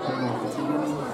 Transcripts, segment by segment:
嗯。嗯嗯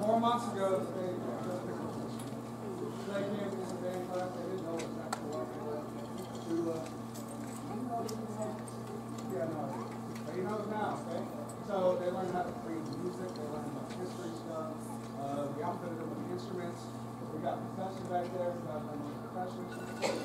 Four months ago, they, came to the band class, they didn't know exactly what they were to, uh, yeah, no, but he knows now, okay? So they learned how to read music, they learned about history stuff, uh, we outfitted them with instruments, we got professors back there, we got them with professors.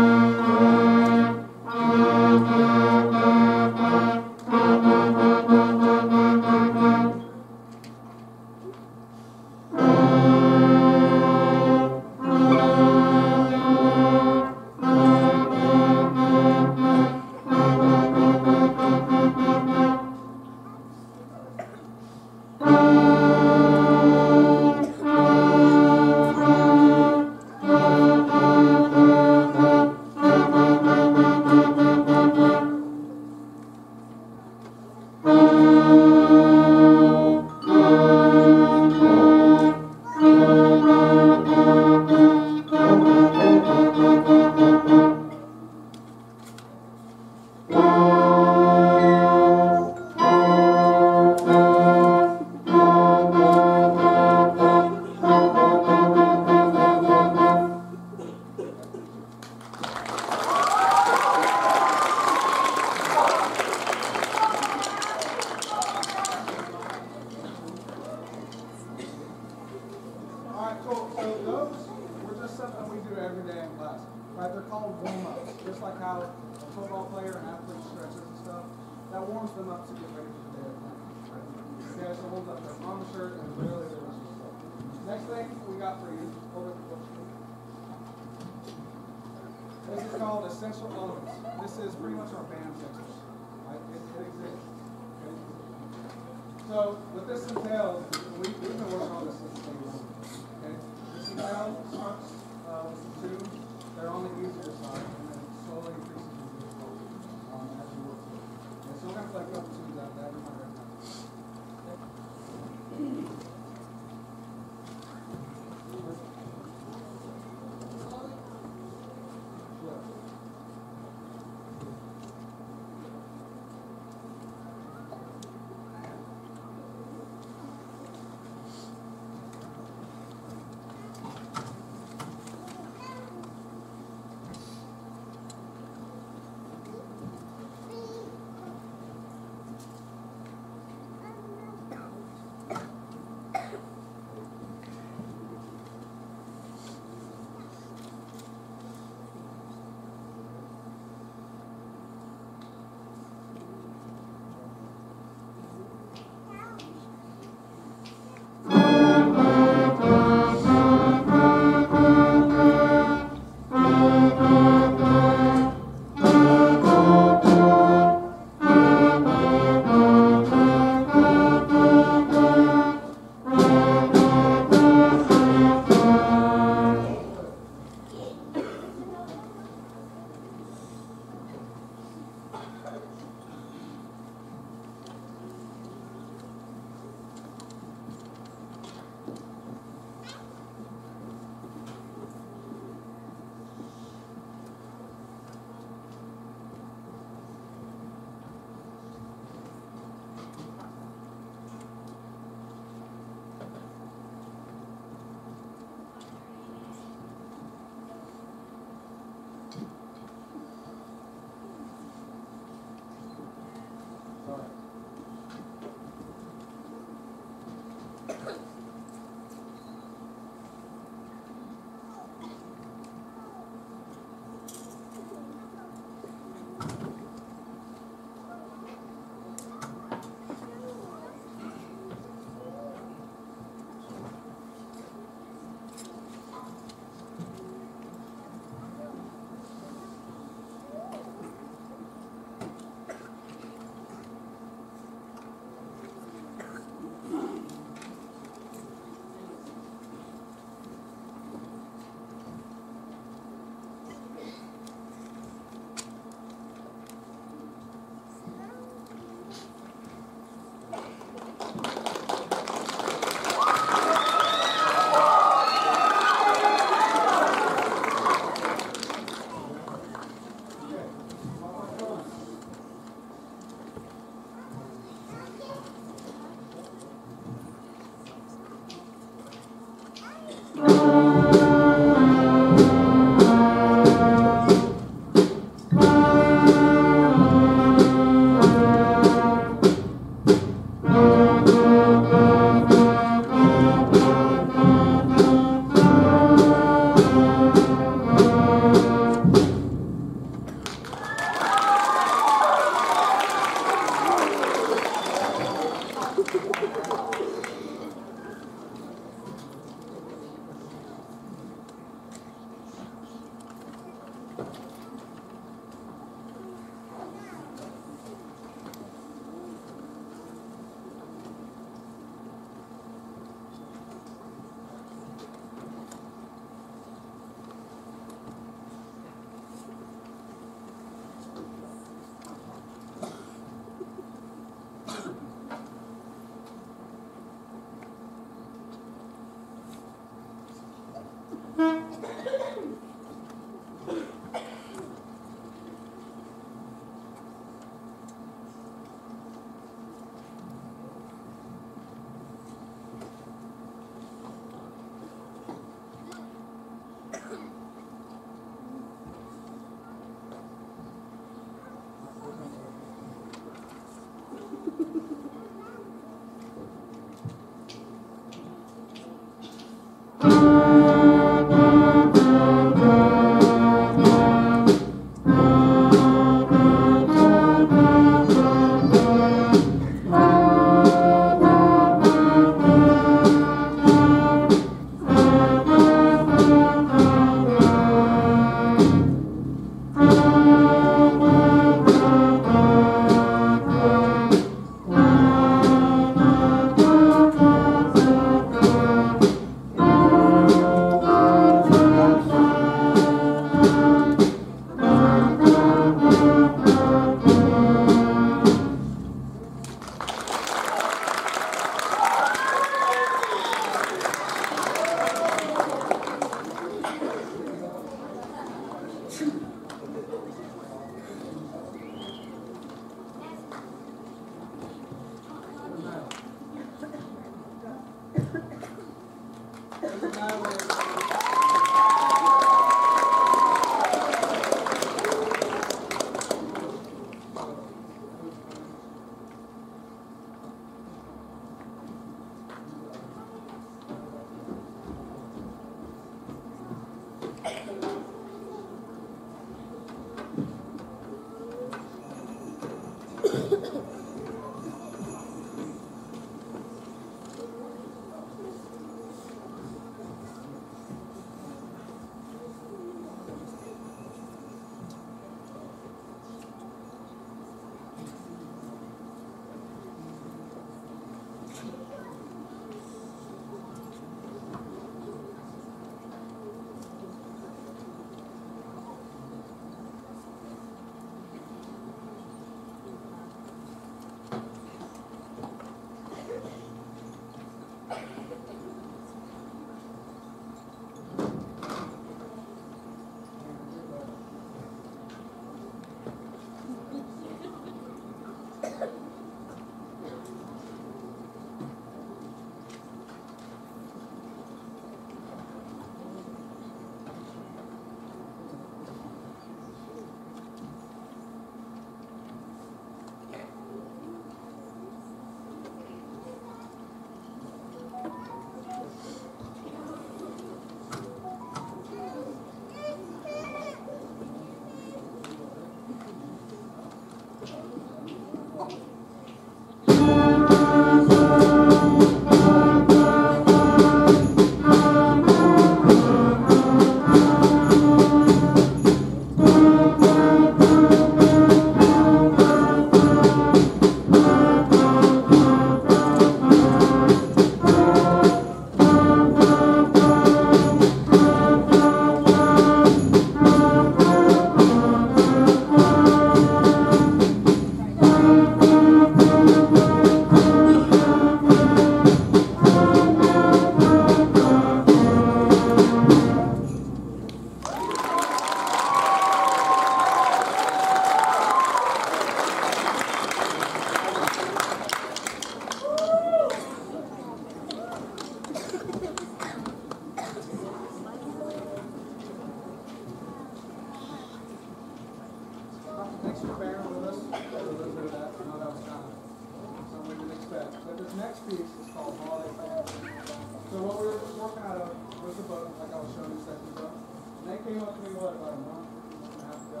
Was a book, like I was showing you a second ago. And they came up to me, what, about a month, and a half ago.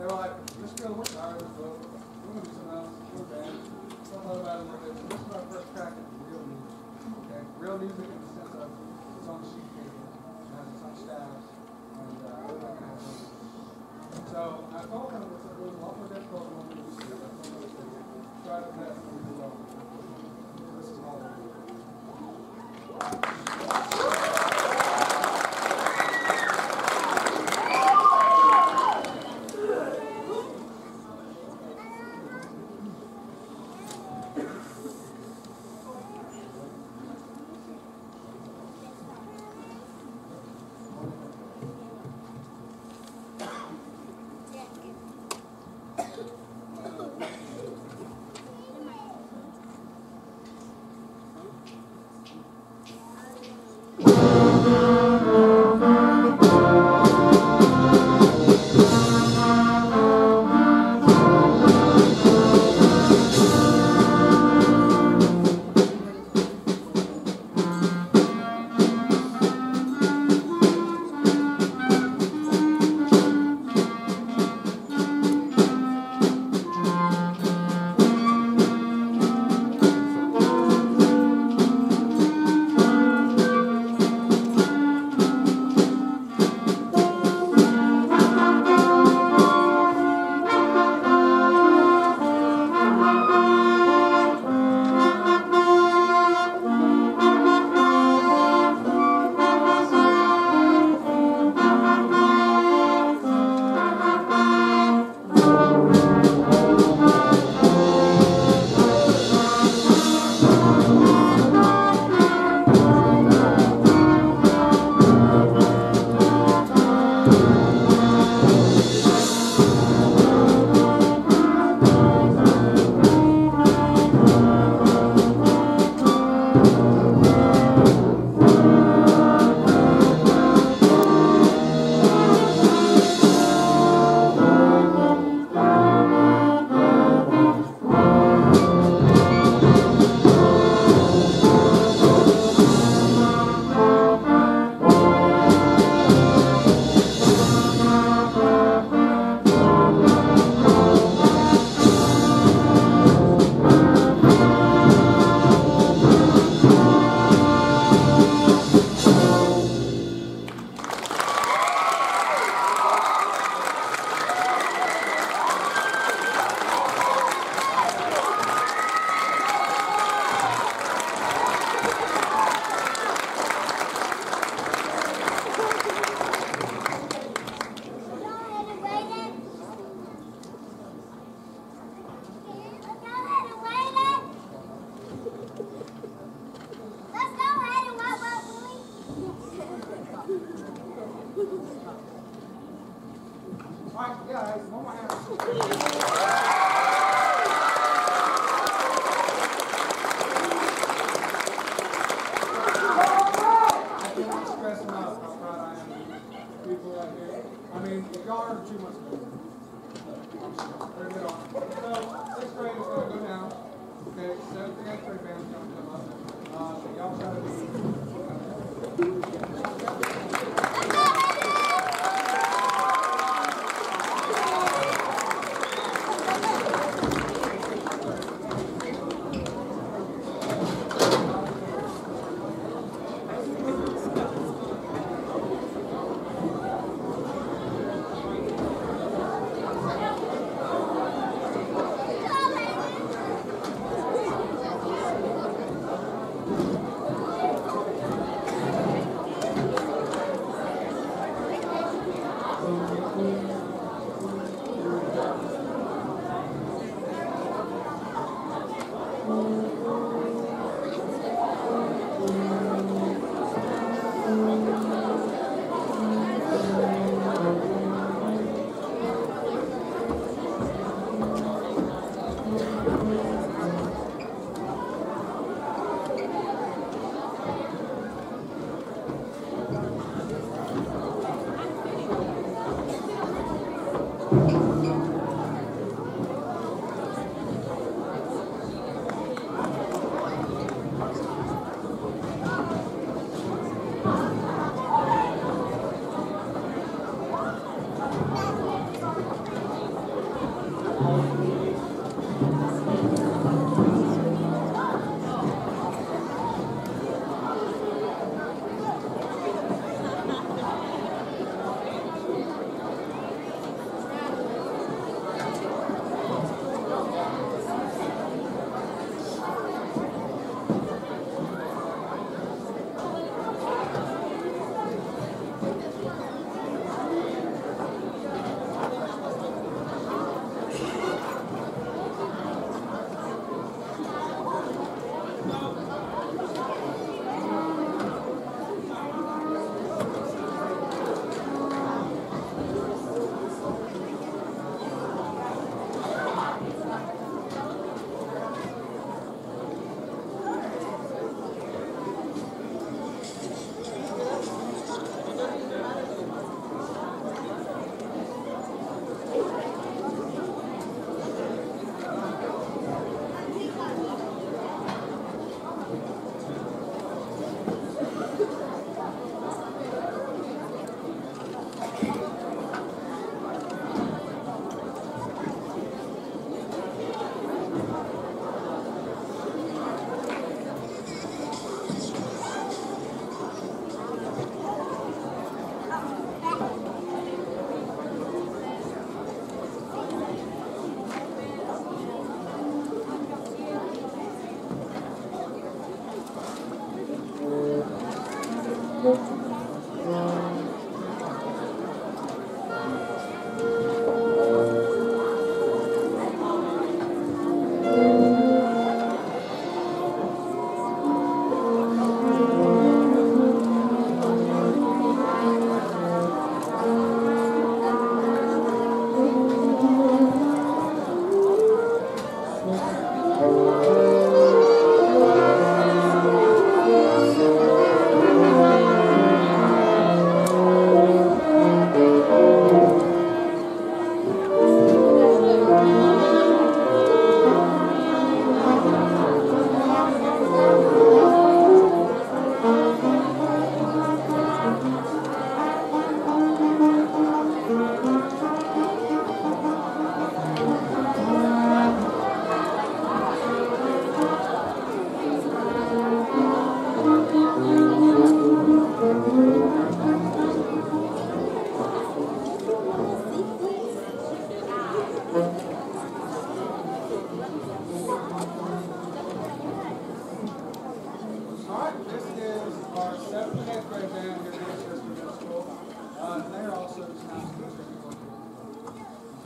They were like, this girl, we're tired of this book. We're gonna do something else. We're bad. Don't know about it. We're good. So this is our first crack at real music. Okay? Real music in the sense of it's on sheet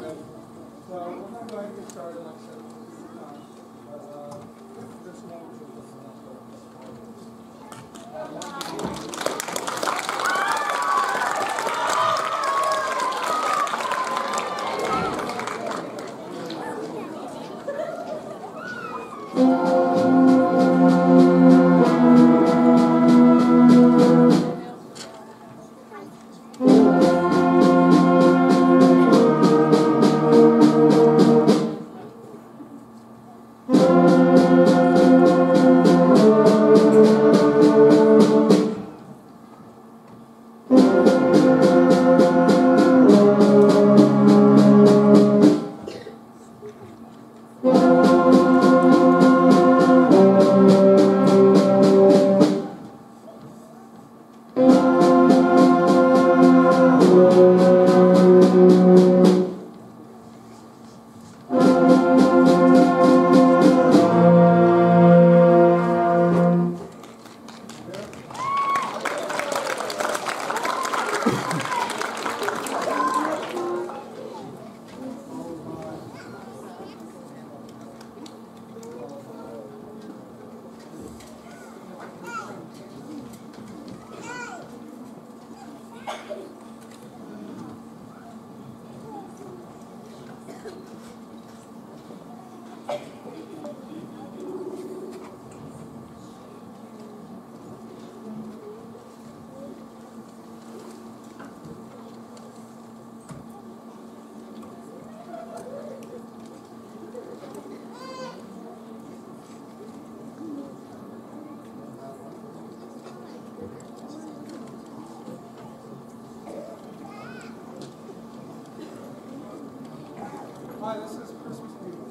So we're going to start a this time, but one Christmas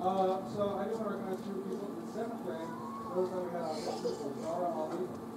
Uh, so I do want to recognize two people. The seventh grade, First time we had on this, Zara Ali